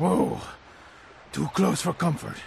Whoa. Too close for comfort.